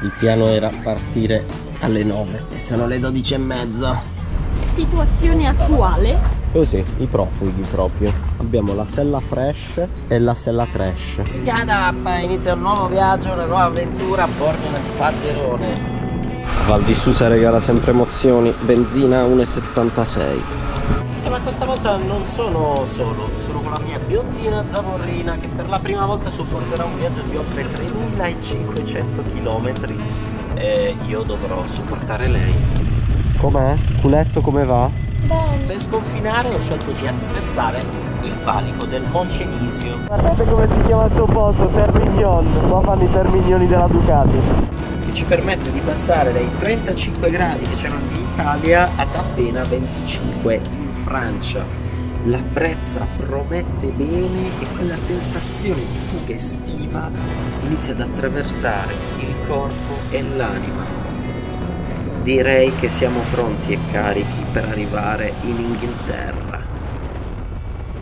Il piano era partire alle 9 e sono le 12 e mezza. Situazione attuale. Così, i profughi proprio. Abbiamo la sella fresh e la sella trash. Cadappa, inizia un nuovo viaggio, una nuova avventura a bordo del Fazerone. Val di Susa regala sempre emozioni, benzina 1,76. Ma questa volta non sono solo, sono con la mia biondina Zavorrina che per la prima volta sopporterà un viaggio di oltre 3500 km e io dovrò sopportare lei. Com'è? Culetto come va? Per sconfinare ho scelto di attraversare il valico del Moncenisio Guardate come si chiama sto posto, Termignon. Qua fanno i termignoni della Ducati. che ci permette di passare dai 35 gradi che c'erano in Italia ad appena 25 in Francia. La brezza promette bene e quella sensazione di fuga estiva inizia ad attraversare il corpo e l'anima. Direi che siamo pronti e carichi per arrivare in Inghilterra.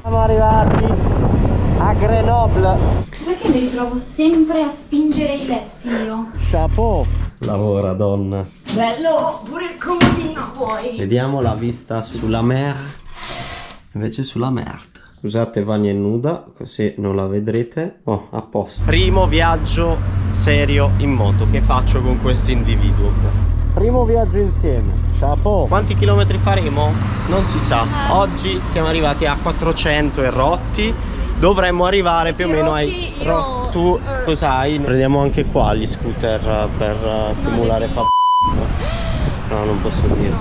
Siamo arrivati a Grenoble. Perché mi ritrovo sempre a spingere i letti io? Chapeau. Lavora donna. Bello, pure il comodino poi. Vediamo la vista sulla mer. Invece sulla merde. Scusate Vania è nuda, così non la vedrete. Oh, a posto. Primo viaggio serio in moto che faccio con questo individuo. Primo viaggio insieme. Chapeau. Quanti chilometri faremo? Non si sa. Oggi siamo arrivati a 400 e rotti. Dovremmo arrivare più o meno ai ro- tu eh. cos'hai? Prendiamo anche qua gli scooter per eh, simulare fa No, non posso dire.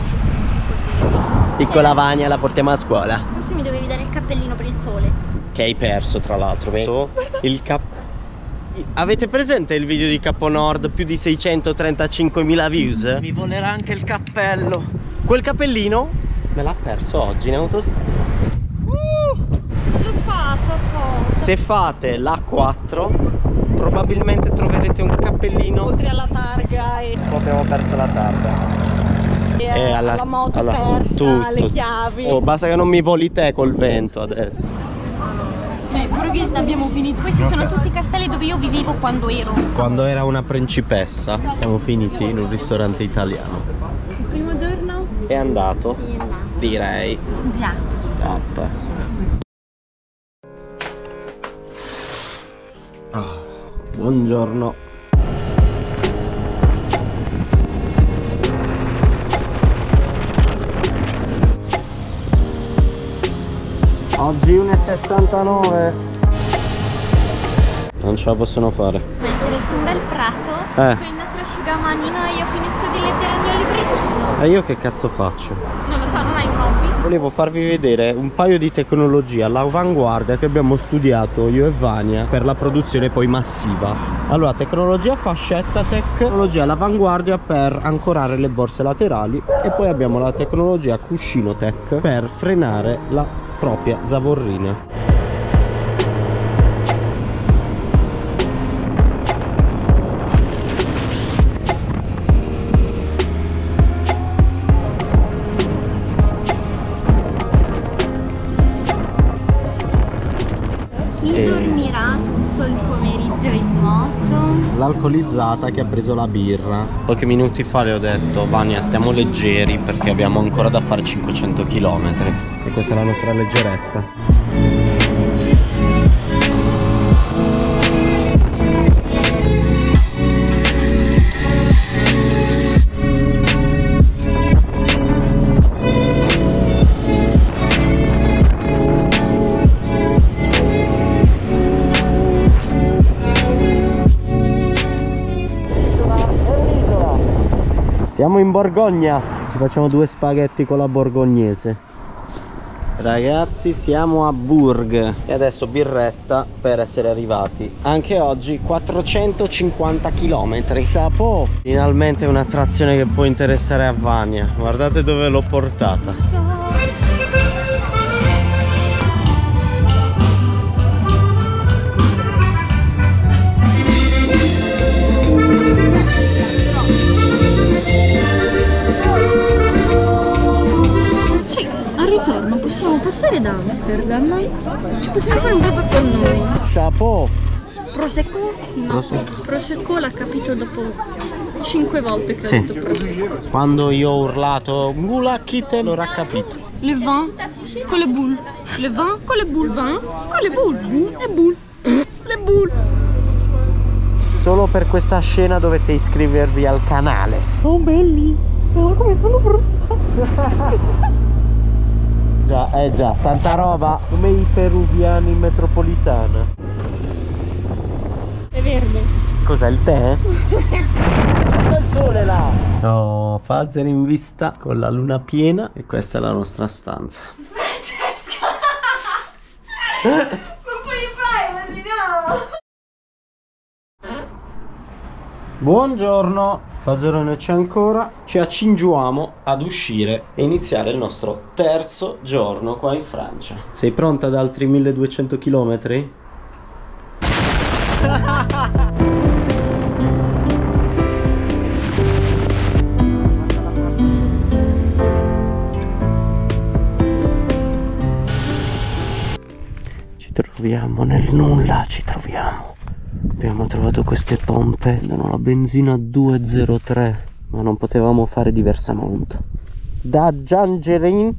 Piccola Vania la portiamo a scuola. Forse mi dovevi dare il cappellino per il sole. Che hai perso tra l'altro. vedi? Il cap... Avete presente il video di Capo Nord? Più di 635.000 views? Mi volerà anche il cappello. Quel cappellino me l'ha perso oggi in autostrada. L'ho fatto apposta. Se fate l'A4 probabilmente troverete un cappellino. Oltre alla targa e, Abbiamo perso la targa. e E alla, moto alla- persa, tutto. le chiavi. Oh, basta che non mi voli te col vento adesso. Eh, abbiamo finito. Questi sono tutti i castelli dove io vivevo quando ero. Quando era una principessa siamo finiti in un ristorante italiano. Il primo giorno? È andato? Direi. Già. Top. Buongiorno. Oggi 1,69. Non ce la possono fare. Mentre su un bel prato, Eh. con il nostro asciugamanino io finisco di leggere il mio libricino. E io che cazzo faccio? Non lo so, non hai un hobby? Volevo farvi vedere un paio di tecnologie all'avanguardia che abbiamo studiato io e Vania per la produzione poi massiva. Allora, tecnologia fascetta tech, tecnologia all'avanguardia per ancorare le borse laterali e poi abbiamo la tecnologia cuscino tech per frenare la propria zavorrina. Moto? L'alcolizzata che ha preso la birra. Pochi minuti fa le ho detto, Vania, stiamo leggeri perché abbiamo ancora da fare 500 km. E questa è la nostra leggerezza. Siamo in Borgogna. Ci facciamo due spaghetti con la borgognese. Ragazzi siamo a Burg. E adesso birretta per essere arrivati. Anche oggi 450 km Chapeau. Finalmente un'attrazione che può interessare a Vania. Guardate dove l'ho portata da Amsterdam. Ci possiamo fare un gioco con noi. Chapeau Prosecco? No. Prosecco. Prosecco l'ha capito dopo cinque volte che Sì. ho detto prosecco. Quando io ho urlato Gula Kite l'ho capito. Le vin con le boule. Le vin con le boule. Vin con le boule. Boule e boule. Le boule. Solo per questa scena dovete iscrivervi al canale. Oh belli! Oh, come sono brutta! già, eh già, tanta roba come i peruviani in metropolitana. È verde. Cos'è il tè? il sole là! Oh, Fazer in vista con la luna piena e questa è la nostra stanza. Buongiorno, Fazerone c'è ancora. Ci accingiamo ad uscire e iniziare il nostro terzo giorno qua in Francia. Sei pronta ad altri 1200 km? Ci troviamo nel nulla, ci troviamo. Abbiamo trovato queste pompe, danno la benzina a 2,03, ma non potevamo fare diversamente. Da Giangerin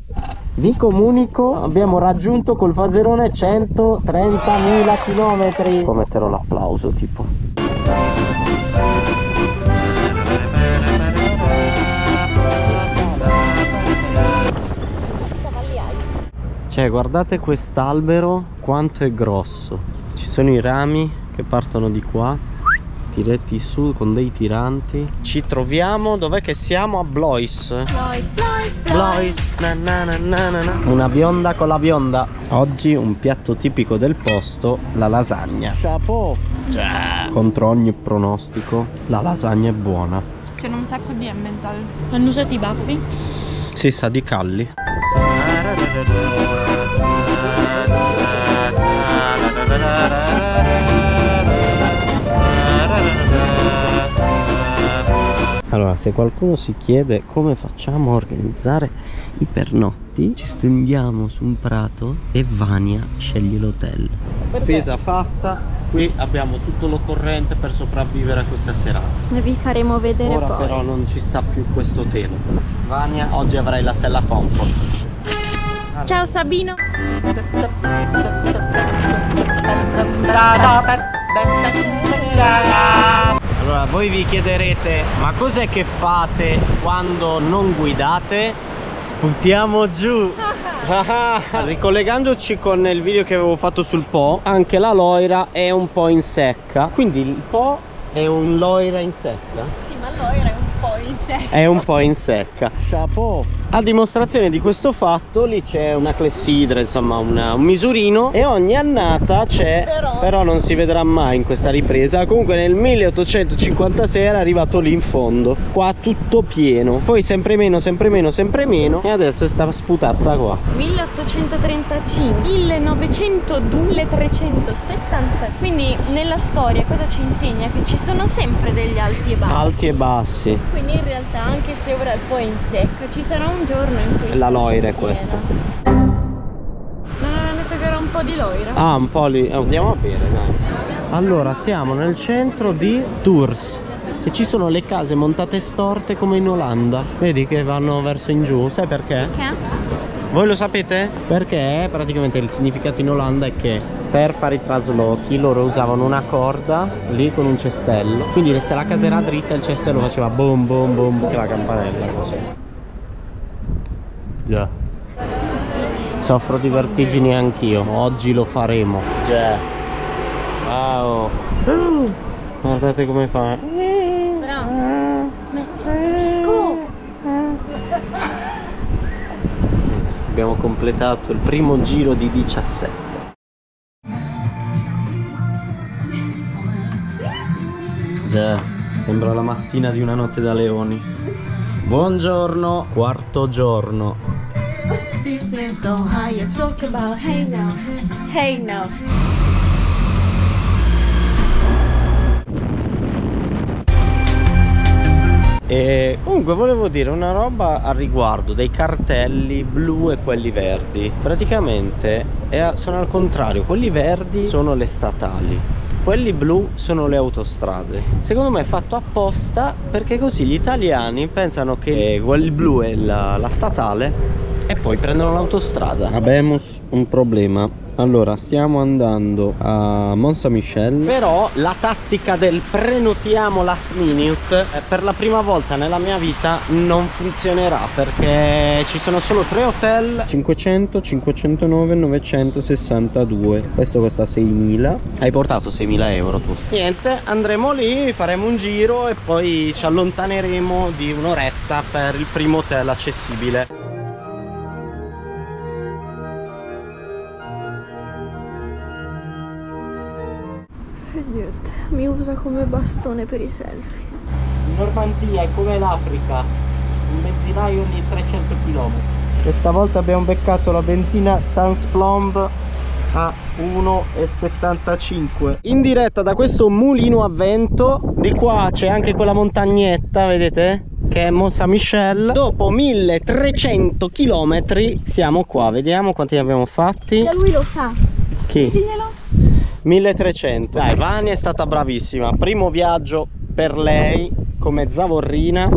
vi comunico, abbiamo raggiunto col Fazerone 130.000 km. Poi metterò l'applauso tipo. Cioè guardate quest'albero quanto è grosso Ci sono i rami che partono di qua Diretti su con dei tiranti. Ci troviamo, dov'è che siamo? A Blois. Blois, Blois, Blois. Na na na na na na. Una bionda con la bionda. Oggi un piatto tipico del posto La lasagna. Chapeau. Cioè, Contro ogni pronostico La lasagna è buona. C'è un sacco di emmental. Hanno usato i baffi? Si sa di calli Allora, se qualcuno si chiede come facciamo a organizzare i pernotti, ci stendiamo su un prato e Vania sceglie l'hotel. Spesa fatta, qui abbiamo tutto l'occorrente per sopravvivere a questa serata. Vi faremo vedere Ora poi. però non ci sta più questo telo. Vania, oggi avrai la sella comfort. Ciao Sabino. Allora, voi vi chiederete, ma cos'è che fate quando non guidate? Sputiamo giù! Ricollegandoci con il video che avevo fatto sul Po, anche la loira è un po' in secca. Quindi il Po è un loira in secca? Sì, ma allora è in. È un po' in secca. Chapeau! A dimostrazione di questo fatto, lì c'è una clessidra, insomma una- un misurino e ogni annata c'è, Però- però non si vedrà mai in questa ripresa. Comunque nel 1856 era arrivato lì in fondo, qua tutto pieno. Poi sempre meno, sempre meno, sempre meno e adesso è sta sputazza qua. 1835, 1902, 1370. Quindi nella storia cosa ci insegna? Che ci sono sempre degli alti e bassi. Alti e bassi. Quindi in realtà anche se ora è un po' in secca, ci sarà un giorno in cui... La loira è questa. Non avevano detto che era un po' di loira? Ah, un po' lì. eh, Andiamo a bere, dai. Allora, siamo nel centro di Tours. E ci sono le case montate storte come in Olanda. Vedi che vanno verso in giù. Sai perché? Che? Voi lo sapete? Perché praticamente il significato in Olanda è che per fare i traslochi loro usavano una corda lì con un cestello. Quindi se la casa era dritta il cestello faceva boom boom boom che la campanella così. Già. Soffro di vertigini anch'io. Oggi lo faremo. Già. Wow. Guardate come fa. Abbiamo completato il primo giro di 17. Già, sembra la mattina di una notte da leoni. Buongiorno, quarto giorno. E comunque volevo dire una roba al riguardo dei cartelli blu e quelli verdi. Praticamente è a- sono al contrario, quelli verdi sono le statali, quelli blu sono le autostrade. Secondo me è fatto apposta perché così gli italiani pensano che quel blu è la, la statale e poi prendono l'autostrada. Abbiamo un problema. Allora, stiamo andando a Mont Michel. Però la tattica del prenotiamo last minute eh, Per la prima volta nella mia vita non funzionerà Perché ci sono solo tre hotel. 500, 509, 962 Questo costa 6.000 Hai portato 6.000 euro tu. Niente, andremo lì, faremo un giro E poi ci allontaneremo di un'oretta per il primo hotel accessibile Elliot mi usa come bastone per i selfie. Normandia è come l'Africa, un benzinaio ogni 300 km. Questa volta abbiamo beccato la benzina Sans Plomb a 1,75 in diretta da questo mulino a vento di qua c'è anche quella montagnetta vedete che è Mont Saint Michel dopo 1300 km siamo qua vediamo quanti ne abbiamo fatti Già lui lo sa chi? diglielo 1300 dai. Vania è stata bravissima. Primo viaggio per lei come zavorrina.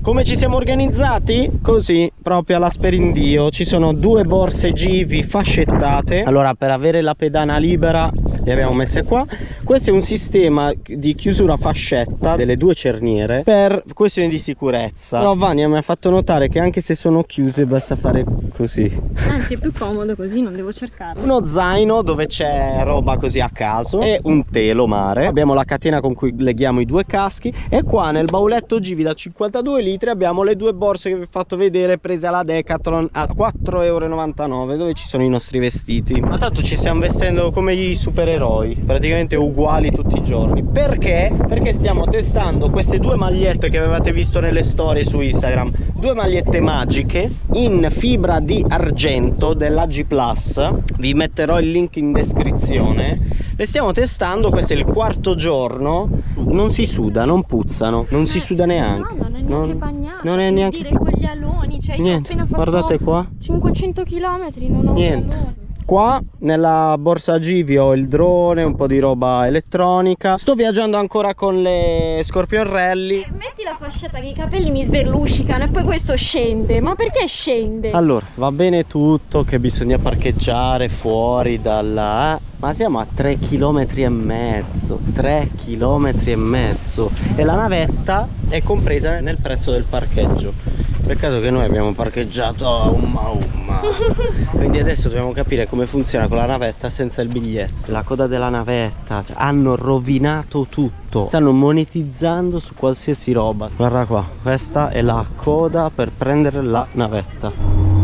Come ci siamo organizzati? così proprio alla sperindio ci sono due borse Givi fascettate. Allora per avere la pedana libera le abbiamo messe qua. Questo è un sistema di chiusura fascetta delle due cerniere per questioni di sicurezza. Però Vania mi ha fatto notare che anche se sono chiuse basta fare così. Anzi è più comodo così, non devo cercarlo. Uno zaino dove c'è roba così a caso e un telo mare. Abbiamo la catena con cui leghiamo i due caschi e qua nel bauletto Givi da 52 litri abbiamo le due borse che vi ho fatto vedere prese alla Decathlon a 4,99 euro dove ci sono i nostri vestiti. Ma tanto ci stiamo vestendo come gli supereroi praticamente uguali tutti i giorni. Perché? perché stiamo testando queste due magliette che avevate visto nelle storie su Instagram. Due magliette magiche in fibra di argento della G Plus. Vi metterò il link in descrizione. Le stiamo testando questo è il quarto giorno. Non si suda non puzzano non si suda neanche. No, non è neanche bagnato. non è neanche dire con gli aloni Cioè io Niente, ho appena fatto guardate qua. 500 km non ho Niente. Qua nella borsa Givi ho il drone, un po' di roba elettronica. Sto viaggiando ancora con le Scorpion Rally. Metti la fascetta che i capelli mi sberluscicano e poi questo scende. Ma perché scende? Allora, va bene tutto che bisogna parcheggiare fuori dalla... eh, Ma siamo a 3 km e mezzo 3 km e mezzo. E la navetta è compresa nel prezzo del parcheggio Peccato che noi abbiamo parcheggiato a umma umma. Quindi adesso dobbiamo capire come funziona con la navetta senza il biglietto. La coda della navetta cioè, Hanno rovinato tutto. Stanno monetizzando su qualsiasi roba. Guarda qua, questa è la coda per prendere la navetta.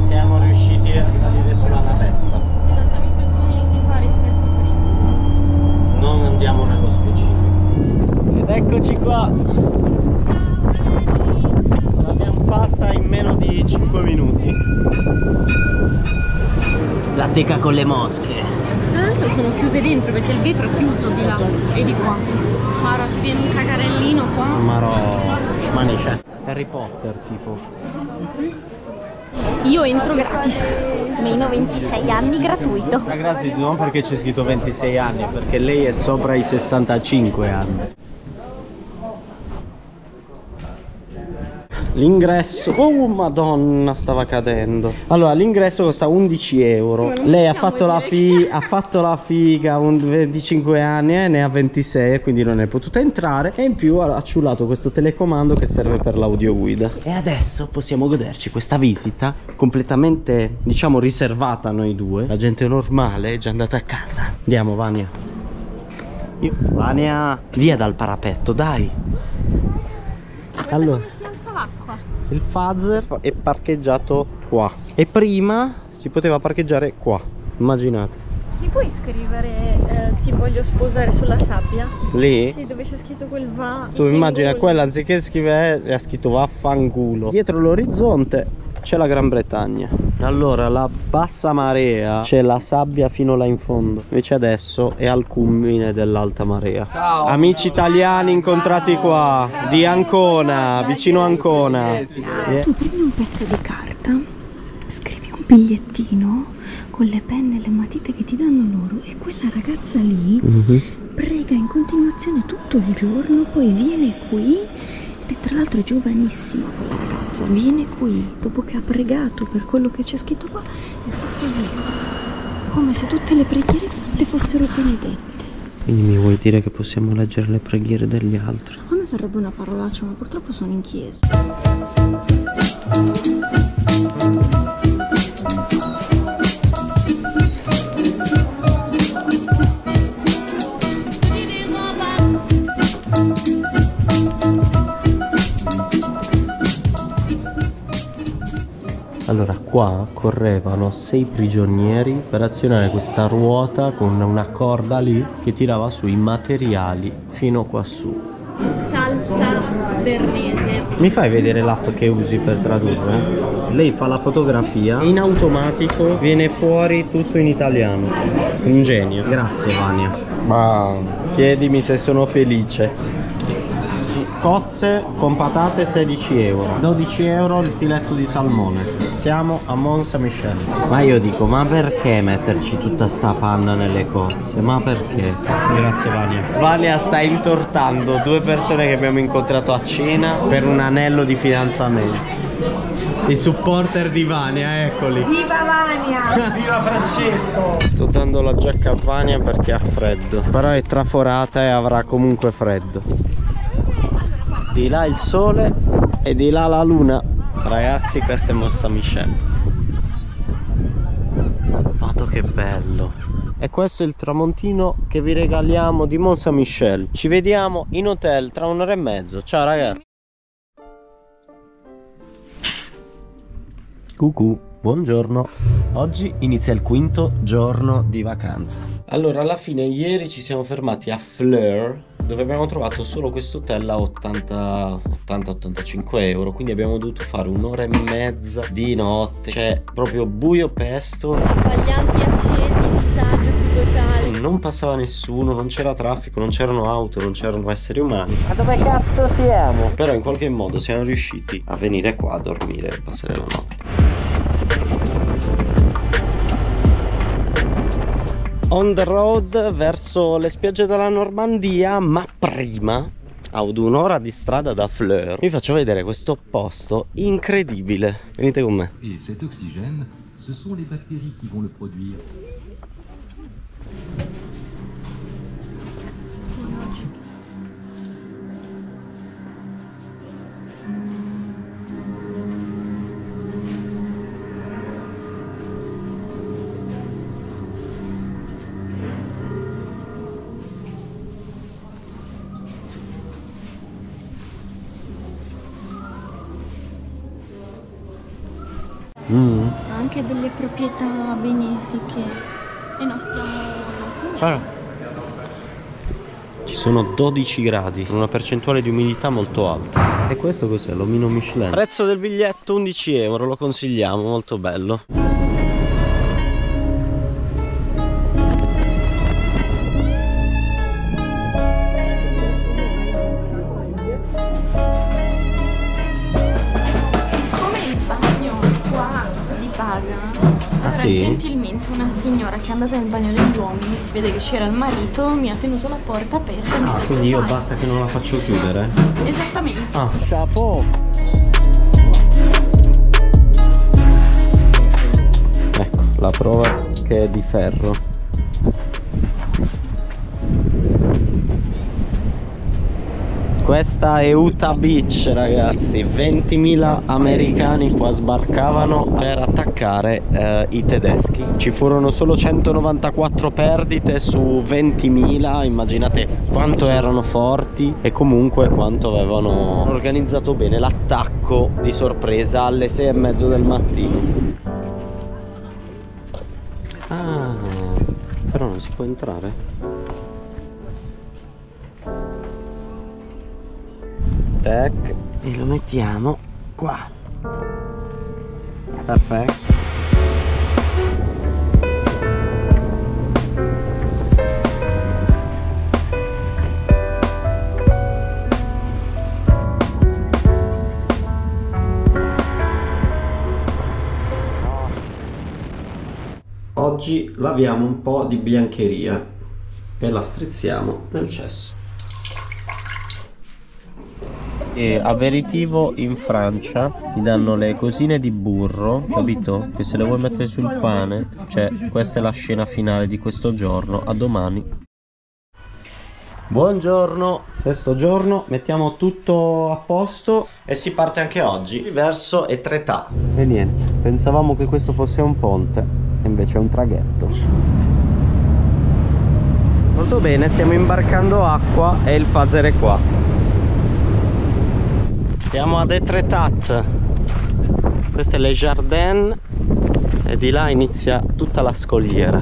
Siamo riusciti a salire sulla navetta. Esattamente due minuti fa rispetto a prima. Non andiamo nello specifico. Ed eccoci qua L'abbiamo fatta in meno di 5 minuti. La teca con le mosche. Tra l'altro sono chiuse dentro perché il vetro è chiuso di là e di qua. Maro ti viene un cagarellino qua. Maro Schmanice Harry Potter tipo. Io entro gratis. Meno 26 anni gratuito. Ragazzi non perché c'è scritto 26 anni Perché lei è sopra i 65 anni L'ingresso, oh madonna stava cadendo. Allora l'ingresso costa 11 euro. Lei ha fatto, fi- ha fatto la figa un 25 anni e ne ha 26 Quindi non è potuta entrare. E in più ha ha ciullato questo telecomando che serve per l'audio guida. E adesso possiamo goderci questa visita Completamente diciamo riservata a noi due. La gente normale è già andata a casa. Andiamo Vania. Io- Vania Via dal parapetto dai. Allora il Fazer è parcheggiato qua. E prima si poteva parcheggiare qua immaginate. Mi puoi scrivere eh, ti voglio sposare sulla sabbia? lì? Sì, dove c'è scritto quel va. Tu immagina quella anziché scrivere ha scritto vaffanculo. Dietro l'orizzonte c'è la Gran Bretagna. Allora la bassa marea c'è la sabbia fino là in fondo. Invece adesso è al culmine dell'alta marea. Amici italiani incontrati qua di Ancona vicino Ancona. Yeah. Tu prendi un pezzo di carta, scrivi un bigliettino con le penne e le matite che ti danno loro e quella ragazza lì Mhm. prega in continuazione tutto il giorno, poi viene qui è tra l'altro giovanissima quella ragazza, viene qui dopo che ha pregato per quello che c'è scritto qua e fa così, come se tutte le preghiere fatte fossero benedette. Quindi mi vuoi dire che possiamo leggere le preghiere degli altri? A me verrebbe una parolaccia, ma purtroppo sono in chiesa. Qua correvano sei prigionieri per azionare questa ruota con una corda lì che tirava sui materiali fino qua su. Salsa bernese. Mi fai vedere l'app che usi per tradurre? Lei fa la fotografia e in automatico viene fuori tutto in italiano. Un genio. Grazie Vania. Ma chiedimi se sono felice. Cozze con patate 16 euro 12 euro il filetto di salmone Siamo a Mont Saint-Michel Ma io dico ma perché metterci tutta sta panna nelle cozze? Ma perché? Grazie Vania Vania sta intortando due persone che abbiamo incontrato a cena Per un anello di fidanzamento i supporter di Vania, eccoli. Viva Vania! Viva Francesco! Sto dando la giacca a Vania perché ha freddo. Però è traforata e avrà comunque freddo. Di là il sole e di là la luna. Ragazzi, questo è Mossa Michel. Vado che bello. E questo è il tramontino che vi regaliamo di Mont Saint Michel. Ci vediamo in hotel tra un'ora e mezzo. Ciao ragazzi. Cucù, buongiorno. Oggi inizia il quinto giorno di vacanza. Allora, alla fine ieri ci siamo fermati a Fleur, dove abbiamo trovato solo questo hotel a 80-85 euro. Quindi abbiamo dovuto fare un'ora e mezza di notte. Cioè, proprio buio pesto. Abbaglianti accesi, disagio più totale. Non passava nessuno, non c'era traffico, non c'erano auto, non c'erano esseri umani. Ma dove cazzo siamo? Però in qualche modo siamo riusciti a venire qua a dormire e passare la notte. On the road verso le spiagge della Normandia, ma prima ad un'ora di strada da Fleur vi faccio vedere questo posto incredibile. Venite con me. Et cet oxygène, ce sont les bactéries qui vont le produire. Anche delle proprietà benefiche e non stiamo. Guarda. Ci sono 12 gradi, una percentuale di umidità molto alta. E questo cos'è? L'omino Michelin. Prezzo del biglietto 11 euro, lo consigliamo, molto bello. Andata nel bagno degli uomini, si vede che c'era il marito, mi ha tenuto la porta aperta. Ah, quindi io basta che non la faccio chiudere. Esattamente. Ah, chapeau. Ecco, la prova che è di ferro. Questa è Utah Beach ragazzi. 20.000 americani qua sbarcavano per attaccare eh, i tedeschi. Ci furono solo 194 perdite su 20.000 Immaginate quanto erano forti e comunque quanto avevano organizzato bene l'attacco di sorpresa alle 6 e mezzo del mattino. Ah, però non si può entrare Tac, e lo mettiamo qua. Perfetto. oggi laviamo un po' di biancheria e la strizziamo nel cesso. E aperitivo in Francia ti danno le cosine di burro, capito? Che se le vuoi mettere sul pane, cioè questa è la scena finale di questo giorno, a domani. Buongiorno, sesto giorno, mettiamo tutto a posto e si parte anche oggi verso Etretat. E niente, pensavamo che questo fosse un ponte, e invece è un traghetto. Molto bene, stiamo imbarcando acqua e il fazer è qua. Siamo ad Etretat. Questo è Le Jardin e di là inizia tutta la scogliera.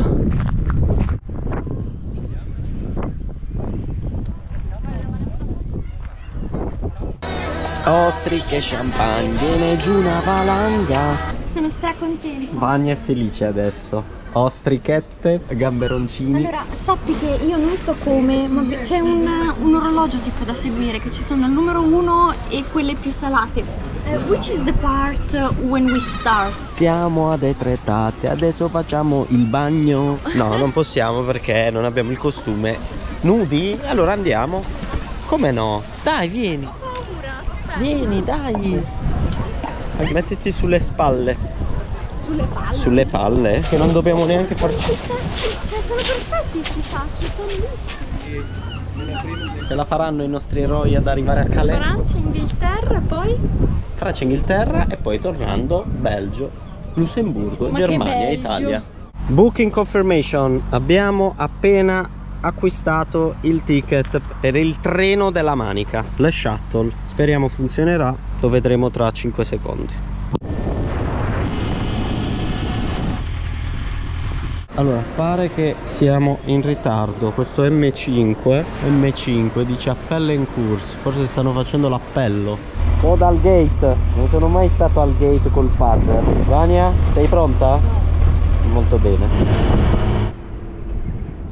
Ostriche, champagne, viene giù una valanga. Sono stracontenta. Vania è felice adesso. Ostrichette, gamberoncini. Allora, sappi che io non so come, ma c'è un, un orologio tipo da seguire, che ci sono il numero uno e quelle più salate. Uh, which is the part when we start? Siamo ad Etretate, adesso facciamo il bagno. No, non possiamo perché non abbiamo il costume. Nudi? Allora andiamo. Come no? Dai, vieni. Vieni, dai. Mettiti sulle spalle. Sulle palle. Sulle palle? Che non dobbiamo neanche farci. I sassi, cioè sono perfetti questi sassi, bellissimi. Ce la faranno i nostri eroi ad arrivare a Calais. Francia, Inghilterra, poi? Francia, Inghilterra e poi tornando Belgio, Lussemburgo, Ma Germania. Italia. Booking confirmation. Abbiamo appena acquistato il ticket per il treno della Manica, le shuttle. Speriamo funzionerà, lo vedremo tra 5 secondi. Allora, pare che siamo in ritardo. Questo M5, M5 dice appello in course. Forse stanno facendo l'appello. O dal gate. Non sono mai stato al gate col Fazer. Vania, sei pronta? Molto bene.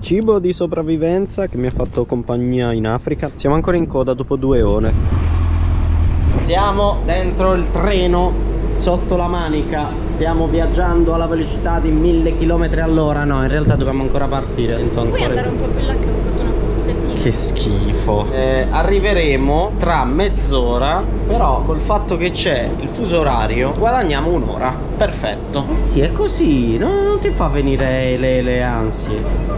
Cibo di sopravvivenza che mi ha fatto compagnia in Africa. Siamo ancora in coda dopo due ore. Siamo dentro il treno sotto la manica. Stiamo viaggiando alla velocità di 1000 km all'ora. No, in realtà dobbiamo ancora partire. Sento Puoi ancora- andare un po' più là che ho fatto una puzzettina. che schifo. Eh, arriveremo tra mezz'ora, però col fatto che c'è il fuso orario guadagniamo un'ora. Perfetto. Eh sì, è così, no- non ti fa venire le, le ansie.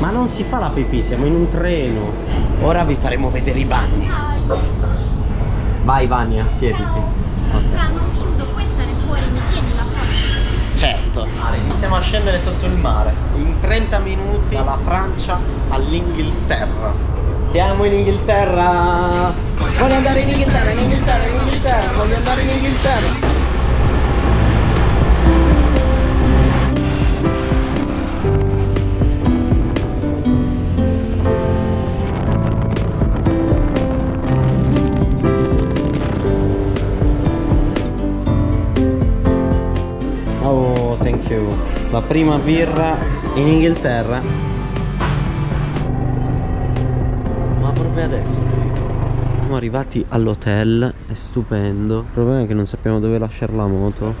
Ma non si fa la pipì, siamo in un treno. Ora vi faremo vedere i bagni. Vai Vania, siediti. Fra, non chiudo, puoi stare fuori, mi tieni la porta. Certo. Iniziamo a scendere sotto il mare. In 30 minuti dalla Francia all'Inghilterra. Siamo in Inghilterra. Voglio andare in Inghilterra, in Inghilterra, in Inghilterra. Voglio andare in Inghilterra. La prima birra in Inghilterra. Ma proprio adesso. Siamo arrivati all'hotel, è stupendo. Il problema è che non sappiamo dove lasciare la moto.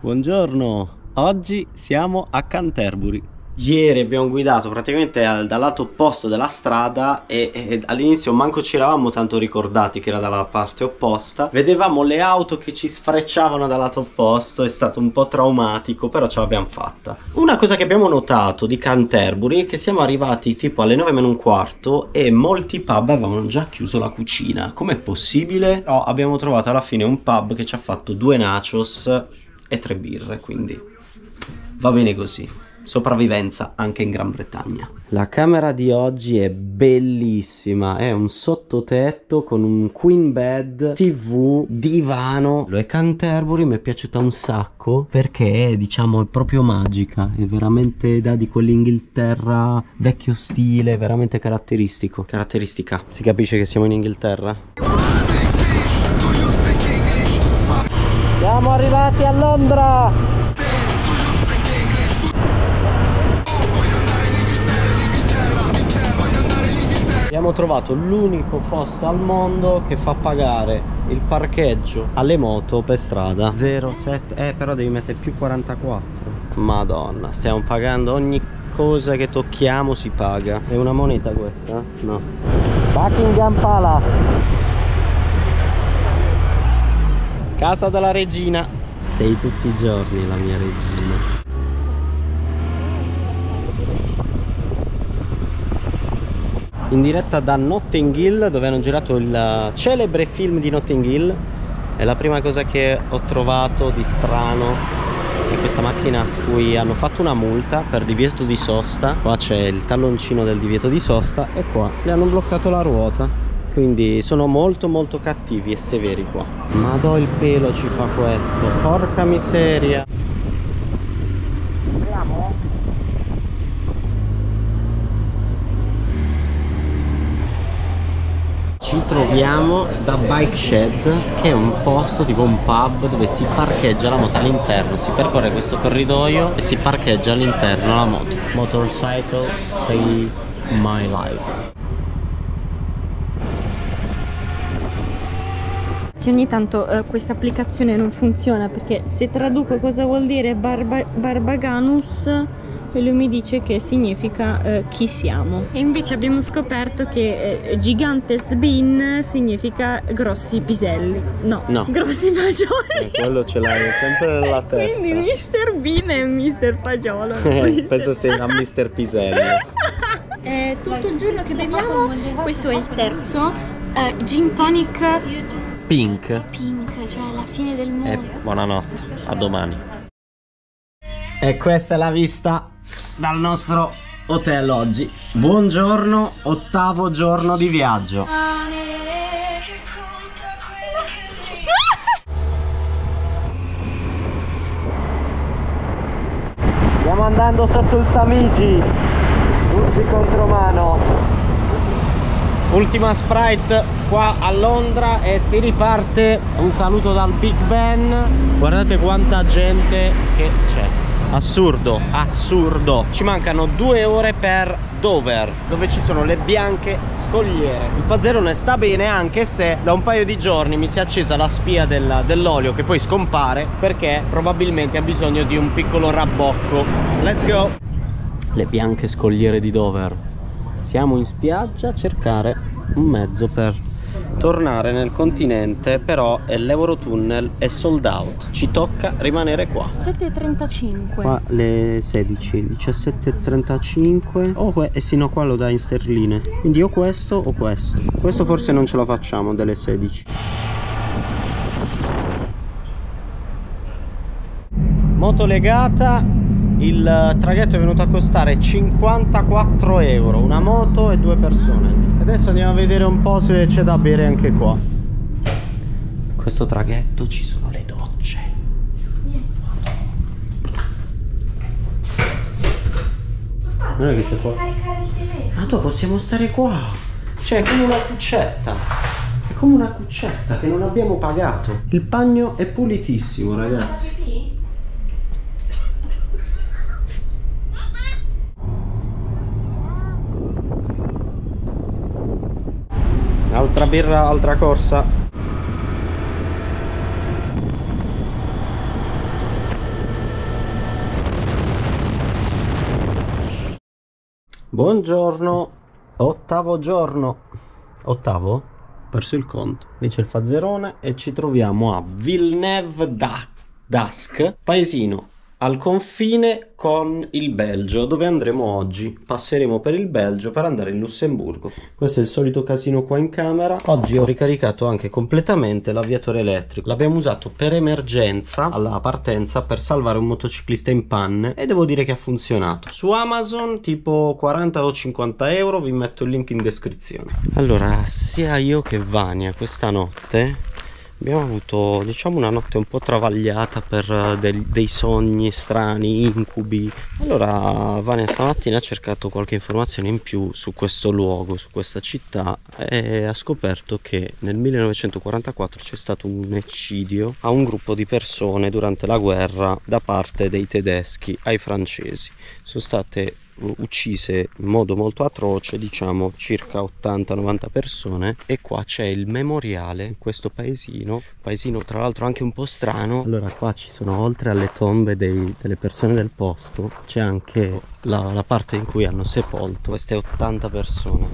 Buongiorno, oggi siamo a Canterbury. Ieri abbiamo guidato praticamente al- dal lato opposto della strada e, e all'inizio manco ci eravamo tanto ricordati che era dalla parte opposta. Vedevamo le auto che ci sfrecciavano dal lato opposto, è stato un po' traumatico, però ce l'abbiamo fatta. Una cosa che abbiamo notato di Canterbury è che siamo arrivati tipo alle 9 meno un quarto e molti pub avevano già chiuso la cucina. Com'è possibile? No, abbiamo trovato alla fine un pub che ci ha fatto due nachos e tre birre, quindi va bene così. Sopravvivenza anche in Gran Bretagna. La camera di oggi è bellissima, è un sottotetto con un queen bed, tv, divano. Lo è Canterbury, mi è piaciuta un sacco perché è, diciamo, è proprio magica, è veramente da di quell'Inghilterra vecchio stile, veramente caratteristico. Caratteristica. Si capisce che siamo in Inghilterra? Siamo arrivati a Londra! Abbiamo trovato l'unico posto al mondo che fa pagare il parcheggio alle moto per strada. 07 Eh però devi mettere più 44 Madonna stiamo pagando ogni cosa che tocchiamo si paga. È una moneta questa? No. Buckingham Palace. Casa della regina. Sei tutti i giorni la mia regina in diretta da Notting Hill dove hanno girato il celebre film di Notting Hill. È la prima cosa che ho trovato di strano è questa macchina a cui hanno fatto una multa per divieto di sosta. Qua c'è il talloncino del divieto di sosta e qua le hanno bloccato la ruota. Quindi sono molto molto cattivi e severi qua. Ma do il pelo ci fa questo. Porca miseria. Ci troviamo da Bike Shed che è un posto tipo un pub dove si parcheggia la moto all'interno. Si percorre questo corridoio e si parcheggia all'interno la moto. Motorcycle save my life. Ogni tanto eh, questa applicazione non funziona perché se traduco cosa vuol dire barba, barbaganus e lui mi dice che significa eh, chi siamo e invece abbiamo scoperto che eh, gigantes bean significa grossi piselli no, no. grossi fagioli eh, quello ce l'hai sempre nella testa quindi Mr. Bean è Mr. Fagiolo penso sia a Mr. Piselli è tutto il giorno che beviamo questo è il terzo gin tonic pink pink cioè la fine del mondo e buonanotte a domani e questa è la vista dal nostro hotel oggi. Buongiorno ottavo giorno di viaggio. Stiamo andando sotto il Tamigi. Tutti contro mano. Ultima sprite qua a Londra e si riparte. Un saluto dal Big Ben. Guardate quanta gente che c'è assurdo assurdo. Ci mancano due ore per Dover dove ci sono le bianche scogliere. Il Fazzerone sta bene anche se da un paio di giorni mi si è accesa la spia del, dell'olio che poi scompare perché probabilmente ha bisogno di un piccolo rabbocco. Let's go! Le bianche scogliere di Dover. Siamo in spiaggia a cercare un mezzo per tornare nel continente però l'Eurotunnel è sold out. Ci tocca rimanere qua. 7.35 qua le 16 17.35 oh eh sì no qua lo dà in sterline. Quindi o questo o questo. Questo forse non ce la facciamo delle 16 moto legata il traghetto è venuto a costare 54 euro una moto e due persone. Adesso andiamo a vedere un po' se c'è da bere anche qua. In questo traghetto ci sono le docce. Non è che c'è qua? Ma tu possiamo stare qua. Cioè è come una cuccetta. È come una cuccetta che non abbiamo pagato. Il bagno è pulitissimo ragazzi altra birra, altra corsa. Buongiorno, ottavo giorno. Ottavo? Perso il conto. Lì c'è il Fazzerone e ci troviamo a Villeneuve d'Ascq Paesino al confine con il Belgio dove andremo oggi? Passeremo per il Belgio per andare in Lussemburgo. Questo è il solito casino qua in camera. Oggi ho ricaricato anche completamente l'avviatore elettrico. L'abbiamo usato per emergenza alla partenza per salvare un motociclista in panne e devo dire che ha funzionato. Su Amazon tipo 40 o 50 euro vi metto il link in descrizione. Allora sia io che Vania questa notte abbiamo avuto diciamo una notte un po' travagliata per uh, del, dei sogni strani, incubi. Allora Vania stamattina ha cercato qualche informazione in più su questo luogo, su questa città e ha scoperto che nel 1944 c'è stato un eccidio a un gruppo di persone durante la guerra da parte dei tedeschi ai francesi. Sono state uccise in modo molto atroce, diciamo circa 80-90 persone e qua c'è il memoriale, questo paesino, paesino tra l'altro anche un po' strano. Allora qua ci sono oltre alle tombe dei, delle persone del posto, c'è anche la, la parte in cui hanno sepolto queste 80 persone.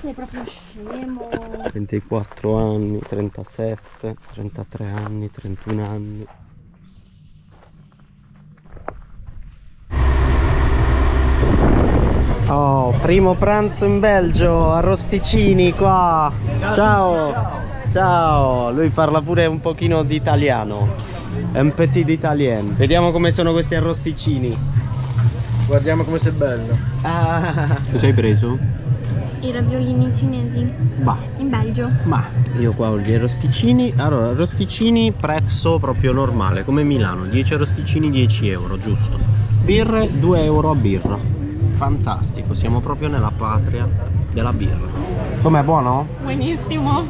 Sei proprio scemo. 24 anni, 37, 33 anni, 31 anni. Oh, primo pranzo in Belgio, arrosticini qua. Ciao. Ciao. Lui parla pure un pochino di italiano. Un petit d'italien. Vediamo come sono questi arrosticini. Guardiamo come sei bello. Ah. Cosa hai preso? I raviolini cinesi Bah. in Belgio. Ma io qua ho gli arrosticini. Allora, arrosticini prezzo proprio normale, come Milano, 10 arrosticini 10 euro, giusto. Birre 2 euro a birra. Fantastico, siamo proprio nella patria della birra. Com'è buono? Buonissimo.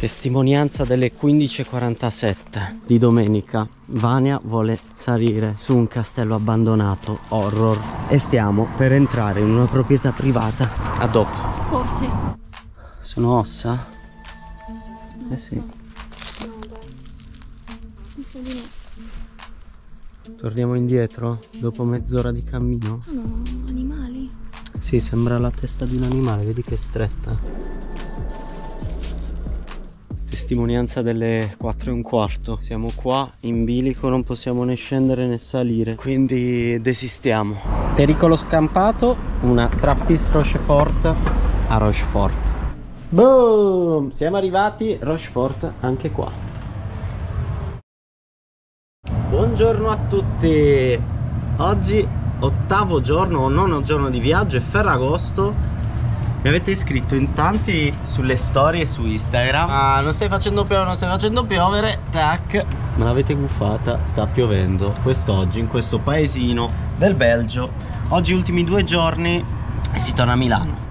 Testimonianza delle 15.47 di domenica. Vania vuole salire su un castello abbandonato, horror. E stiamo per entrare in una proprietà privata. A dopo. Forse. Sono ossa? Eh sì. Torniamo indietro dopo mezz'ora di cammino? Sono animali. Sì, sembra la testa di un animale, vedi che stretta. Testimonianza delle 4 e un quarto. Siamo qua in bilico, non possiamo né scendere né salire, quindi desistiamo. Pericolo scampato, una trappiste Rochefort a Rochefort. Boom! Siamo arrivati, Rochefort anche qua. Buongiorno a tutti! Oggi ottavo giorno o nono giorno di viaggio, è Ferragosto. Mi avete iscritto in tanti sulle storie su Instagram. Ah, non stai facendo piovere, non stai facendo piovere. Tac. Me l'avete guffata, sta piovendo. Quest'oggi in questo paesino del Belgio. Oggi ultimi due giorni e si torna a Milano.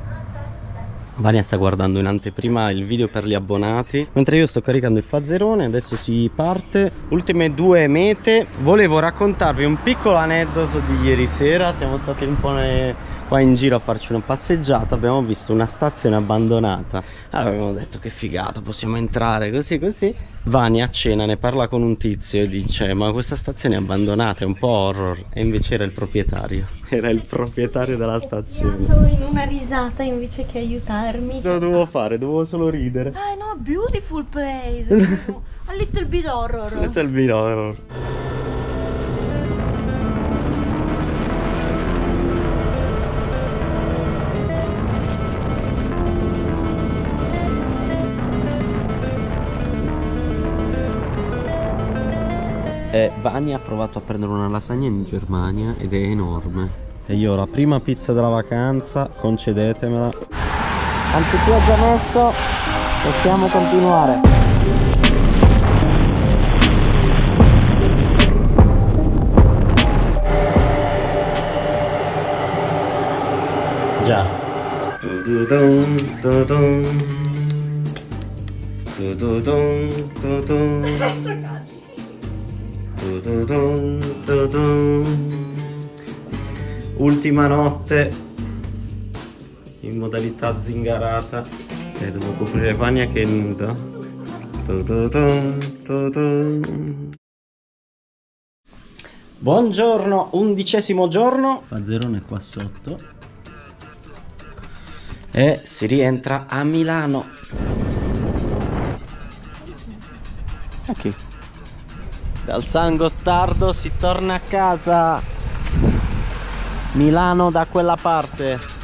Vania sta guardando in anteprima il video per gli abbonati. Mentre io sto caricando il fazzerone Adesso si parte. Ultime due mete. Volevo raccontarvi un piccolo aneddoto di ieri sera. Siamo stati un po' ne- qua in giro a farci una passeggiata Abbiamo visto una stazione abbandonata Allora abbiamo detto che figata Possiamo entrare così così Vania a cena ne parla con un tizio e dice Ma questa stazione è abbandonata, è un po' horror E invece era il proprietario Era il proprietario della stazione in una risata invece che aiutarmi. Cosa dovevo fare? Dovevo solo ridere. Ah no, beautiful place. A little bit horror. Little bit horror. E Vania ha provato a prendere una lasagna in Germania ed è enorme. E io la prima pizza della vacanza, concedetemela. Antipiazza già messo, possiamo continuare. Già. Du-du-dum, Ultima notte in modalità zingarata e devo coprire Vania che è nuda. Buongiorno, undicesimo giorno. Fazzerone qua sotto. E si rientra a Milano. Ok. Dal San Gottardo si torna a casa. Milano da quella parte